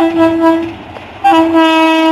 Thank you.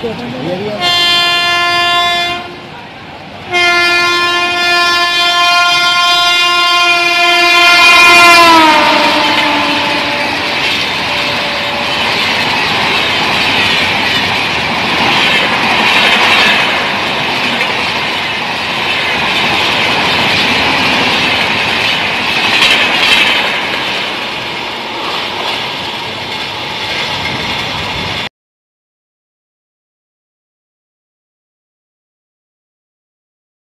对，对，对，